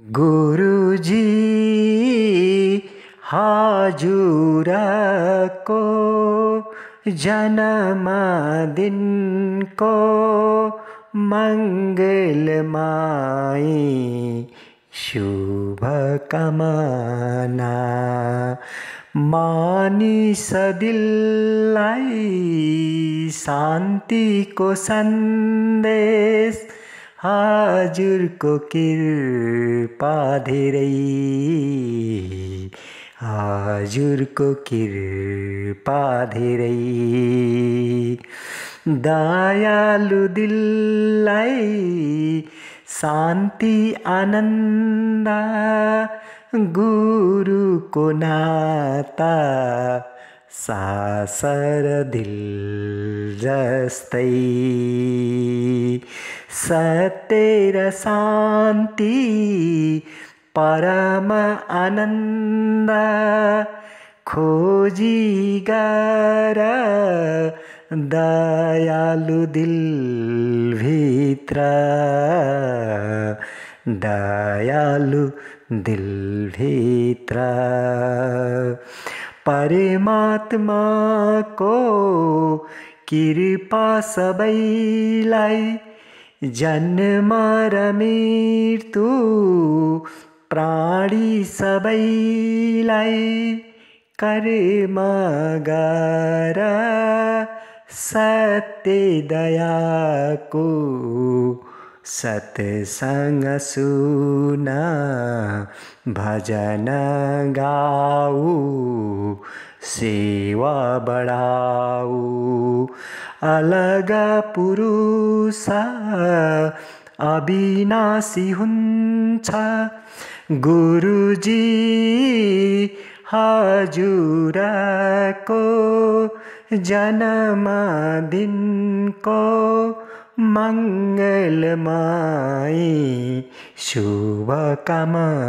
गुरुजी हजुरको जन्मदिनको मङ्गलमाई शुभकामना मानिस दिललाई शान्तिको संदेश हजुरको कृपा धेरै हजुरको कृपा धेरै दयालु दिललाई शान्ति आनन्द गुरुको नाता सासर दिल जस्तै सत्य र शान्ति परम आनन्द खोजी गर दयालु दिलभित्र दयालु दिलभित्र परमात्माको कृपा सबैलाई जन्म र मृत्यु प्राणी सबैलाई कर्म गर सत्य दयाको सत्सङ्ग सुन, भजन गाऊ, सेवा बढाऊ। अलग पुरुष अविनाशी हुन्छ। गुरुजी हजुरको जन्मदिनको मङ्गलमय शुभकामना।